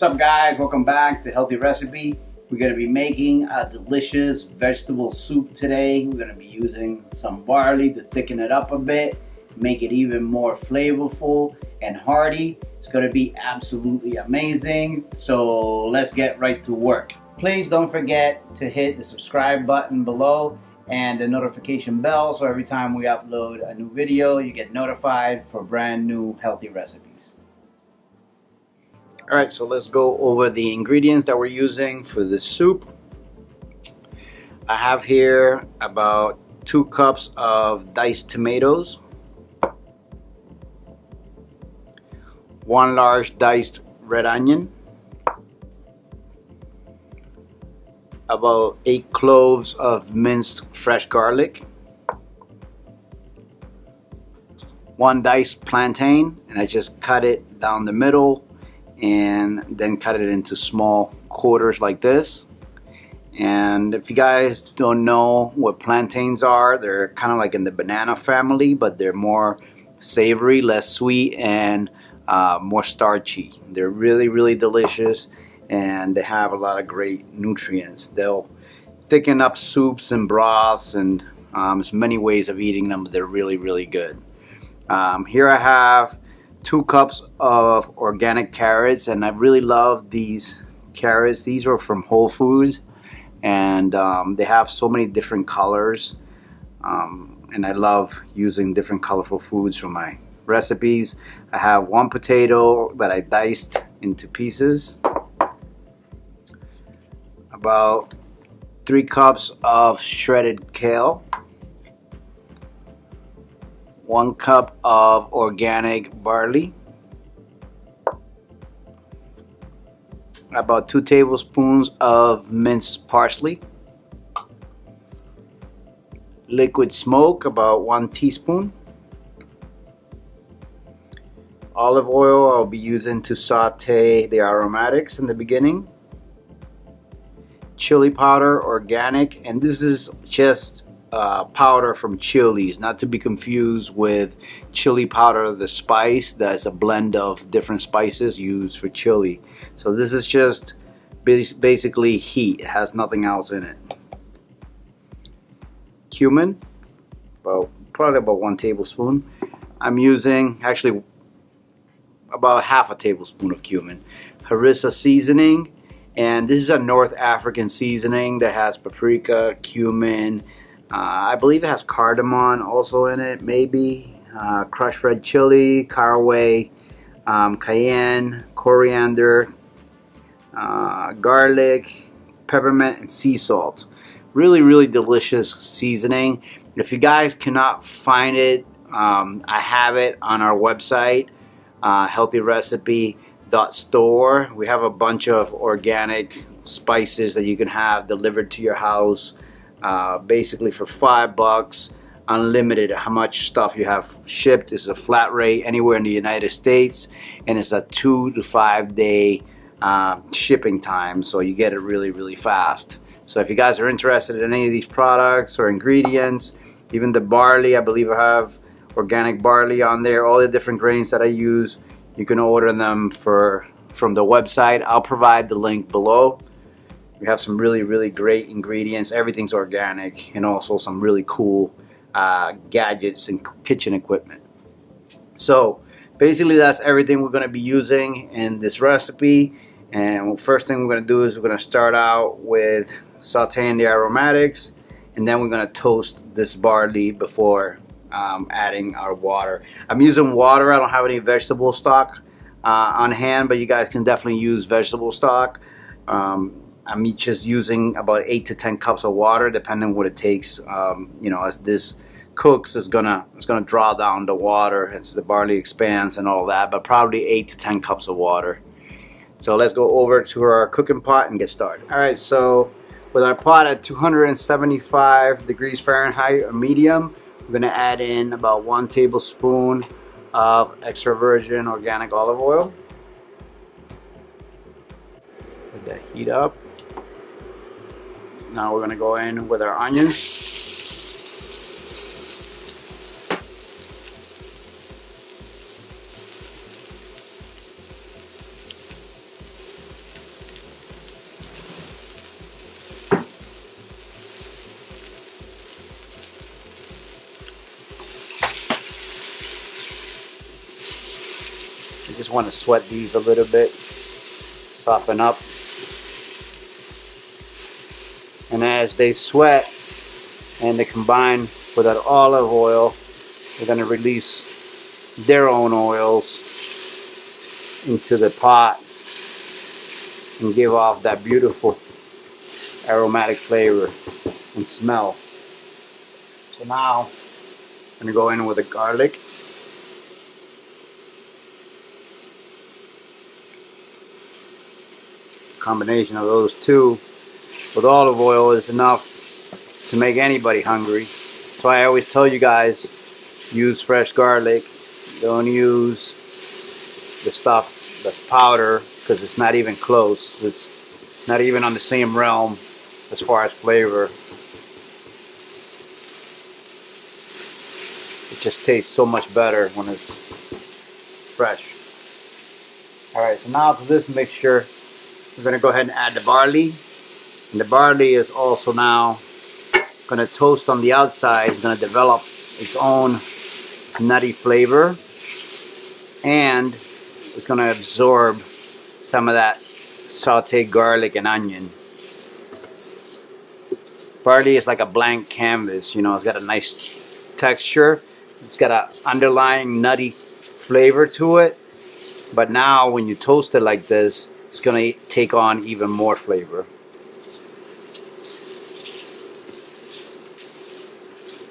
What's up guys? Welcome back to Healthy Recipe. We're going to be making a delicious vegetable soup today. We're going to be using some barley to thicken it up a bit, make it even more flavorful and hearty. It's going to be absolutely amazing. So let's get right to work. Please don't forget to hit the subscribe button below and the notification bell so every time we upload a new video you get notified for brand new healthy recipes. Alright, so let's go over the ingredients that we're using for this soup. I have here about two cups of diced tomatoes, one large diced red onion, about eight cloves of minced fresh garlic, one diced plantain, and I just cut it down the middle and then cut it into small quarters like this. And if you guys don't know what plantains are they're kind of like in the banana family but they're more savory less sweet and uh, more starchy. They're really really delicious and they have a lot of great nutrients. They'll thicken up soups and broths and um, there's many ways of eating them but they're really really good. Um, here I have two cups of organic carrots and I really love these carrots. These are from Whole Foods and um, they have so many different colors um, and I love using different colorful foods for my recipes. I have one potato that I diced into pieces. About three cups of shredded kale one cup of organic barley, about two tablespoons of minced parsley, liquid smoke, about one teaspoon, olive oil I'll be using to saute the aromatics in the beginning, chili powder, organic, and this is just uh, powder from chilies, not to be confused with chili powder, the spice. That's a blend of different spices used for chili. So this is just basically heat. It has nothing else in it. Cumin, about probably about one tablespoon. I'm using actually about half a tablespoon of cumin. Harissa seasoning, and this is a North African seasoning that has paprika, cumin, I believe it has cardamom also in it, maybe. Uh, crushed red chili, caraway, um, cayenne, coriander, uh, garlic, peppermint, and sea salt. Really, really delicious seasoning. If you guys cannot find it, um, I have it on our website, uh, healthyrecipe.store. We have a bunch of organic spices that you can have delivered to your house uh, basically for five bucks unlimited how much stuff you have shipped. Is a flat rate anywhere in the United States and it's a two to five day uh, shipping time so you get it really really fast. So if you guys are interested in any of these products or ingredients even the barley I believe I have organic barley on there all the different grains that I use you can order them for from the website. I'll provide the link below we have some really, really great ingredients. Everything's organic and also some really cool uh, gadgets and kitchen equipment. So basically that's everything we're going to be using in this recipe. And first thing we're going to do is we're going to start out with sauteing the aromatics and then we're going to toast this barley before um, adding our water. I'm using water. I don't have any vegetable stock uh, on hand, but you guys can definitely use vegetable stock. Um, I'm just using about eight to ten cups of water, depending what it takes. Um, you know, as this cooks, it's gonna it's gonna draw down the water as the barley expands and all that. But probably eight to ten cups of water. So let's go over to our cooking pot and get started. All right, so with our pot at 275 degrees Fahrenheit or medium, we're gonna add in about one tablespoon of extra virgin organic olive oil. Let that heat up. Now we're gonna go in with our onions. You just want to sweat these a little bit, soften up. And as they sweat and they combine with that olive oil, they're going to release their own oils into the pot and give off that beautiful aromatic flavor and smell. So now I'm going to go in with the garlic. Combination of those two with olive oil is enough to make anybody hungry. So I always tell you guys, use fresh garlic. Don't use the stuff that's powder because it's not even close. It's not even on the same realm as far as flavor. It just tastes so much better when it's fresh. Alright, so now to this mixture, we're to go ahead and add the barley. And the barley is also now going to toast on the outside. It's going to develop its own nutty flavor. And it's going to absorb some of that sauteed garlic and onion. Barley is like a blank canvas, you know, it's got a nice texture. It's got an underlying nutty flavor to it. But now when you toast it like this, it's going to take on even more flavor.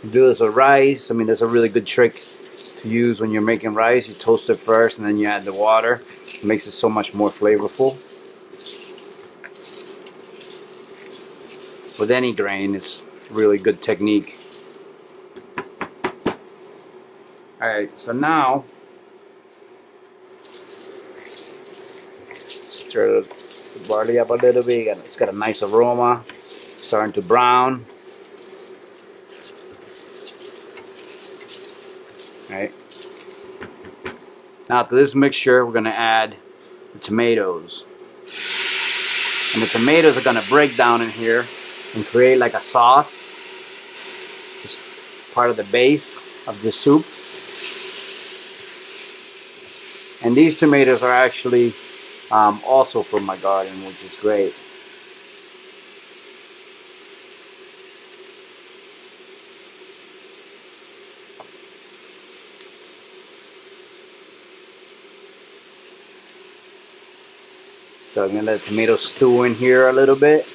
Do this with rice. I mean, that's a really good trick to use when you're making rice. You toast it first and then you add the water. It makes it so much more flavorful. With any grain, it's really good technique. Alright, so now stir the barley up a little bit and it's got a nice aroma starting to brown right? Now to this mixture we're going to add the tomatoes. And the tomatoes are going to break down in here and create like a sauce. Just part of the base of the soup. And these tomatoes are actually um, also from my garden which is great So I'm going to let the tomato stew in here a little bit.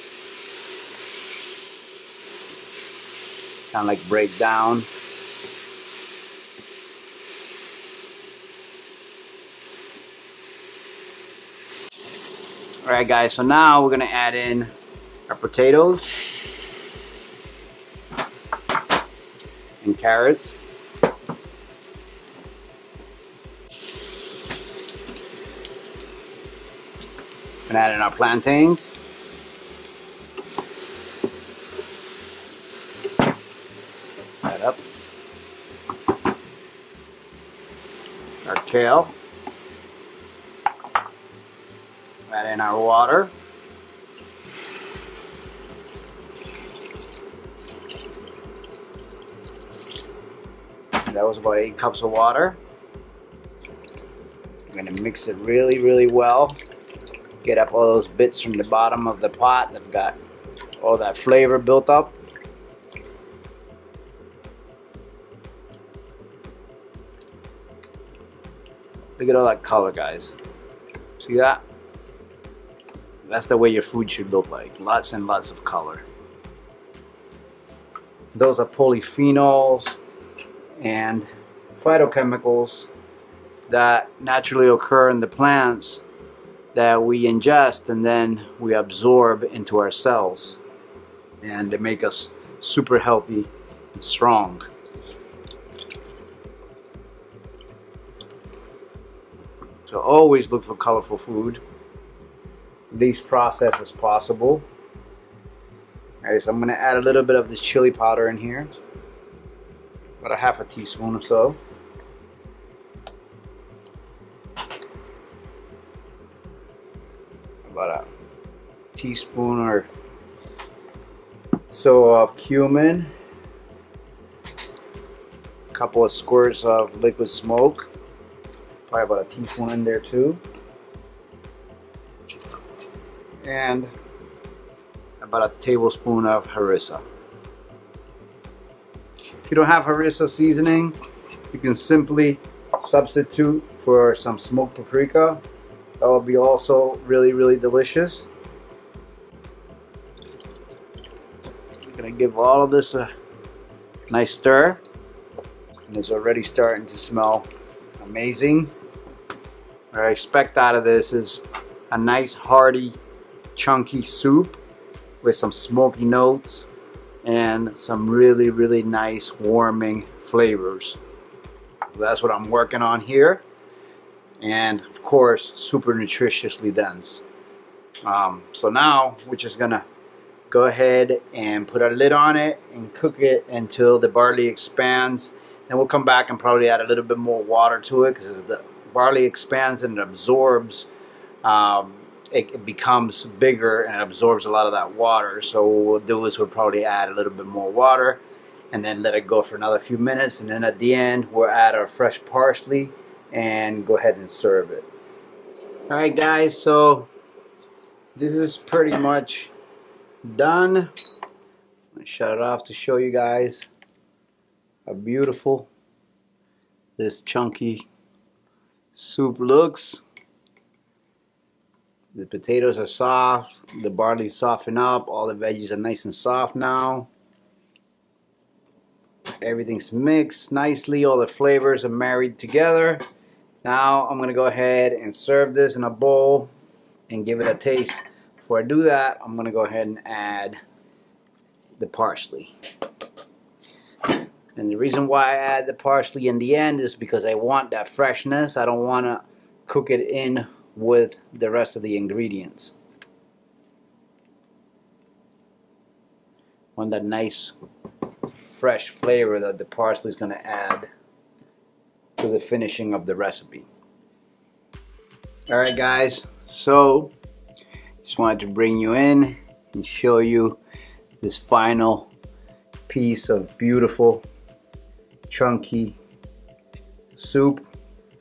Kind of like break down. Alright guys, so now we're going to add in our potatoes and carrots. And add in our plantains. That up. Our kale. Add in our water. That was about eight cups of water. I'm to mix it really, really well get up all those bits from the bottom of the pot have got all that flavor built up. Look at all that color, guys. See that? That's the way your food should look like. Lots and lots of color. Those are polyphenols and phytochemicals that naturally occur in the plants that we ingest and then we absorb into our cells and they make us super healthy and strong. So always look for colorful food, least processed as possible. Alright, so I'm to add a little bit of this chili powder in here, about a half a teaspoon or so. Teaspoon or so of cumin, a couple of squirts of liquid smoke, Probably about a teaspoon in there too. And about a tablespoon of harissa. If you don't have harissa seasoning, you can simply substitute for some smoked paprika. That will be also really, really delicious. Gonna give all of this a nice stir. And it's already starting to smell amazing. What I expect out of this is a nice hearty chunky soup with some smoky notes and some really really nice warming flavors. So that's what I'm working on here and of course super nutritiously dense. Um, so now we're just gonna go ahead and put a lid on it and cook it until the barley expands. Then we'll come back and probably add a little bit more water to it because the barley expands and it absorbs um, it, it, becomes bigger and it absorbs a lot of that water. So what we'll do is we'll probably add a little bit more water and then let it go for another few minutes. And then at the end we'll add our fresh parsley and go ahead and serve it. Alright guys. So this is pretty much done shut it off to show you guys how beautiful this chunky soup looks. The potatoes are soft, the barley softened up, all the veggies are nice and soft now. Everything's mixed nicely, all the flavors are married together. Now I'm going to go ahead and serve this in a bowl and give it a taste. Before I do that, I'm going to go ahead and add the parsley. And the reason why I add the parsley in the end is because I want that freshness. I don't want to cook it in with the rest of the ingredients. Want that nice fresh flavor that the parsley is going to add to the finishing of the recipe. Alright guys, so just wanted to bring you in and show you this final piece of beautiful chunky soup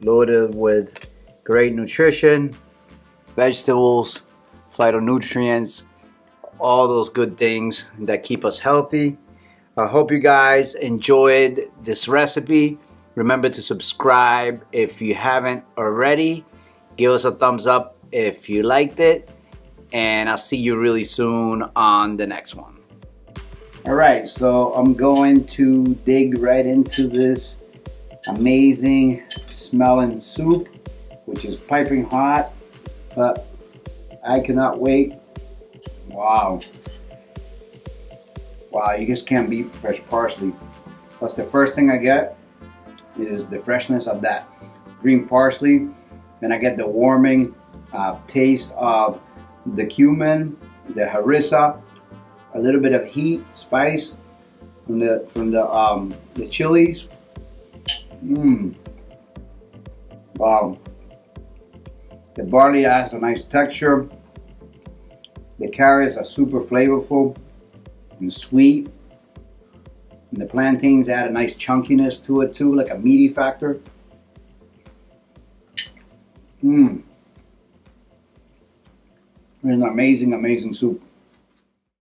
loaded with great nutrition, vegetables, phytonutrients, all those good things that keep us healthy. I hope you guys enjoyed this recipe. Remember to subscribe if you haven't already. Give us a thumbs up if you liked it. And I'll see you really soon on the next one. Alright, so I'm going to dig right into this amazing smelling soup, which is piping hot, but I cannot wait. Wow. Wow, you just can't beat fresh parsley. Plus the first thing I get is the freshness of that green parsley. Then I get the warming uh, taste of the cumin, the harissa, a little bit of heat, spice from the from the um, the chilies. Mmm. Wow. The barley has a nice texture. The carrots are super flavorful and sweet. And the plantains add a nice chunkiness to it too, like a meaty factor. Mmm. An amazing, amazing soup.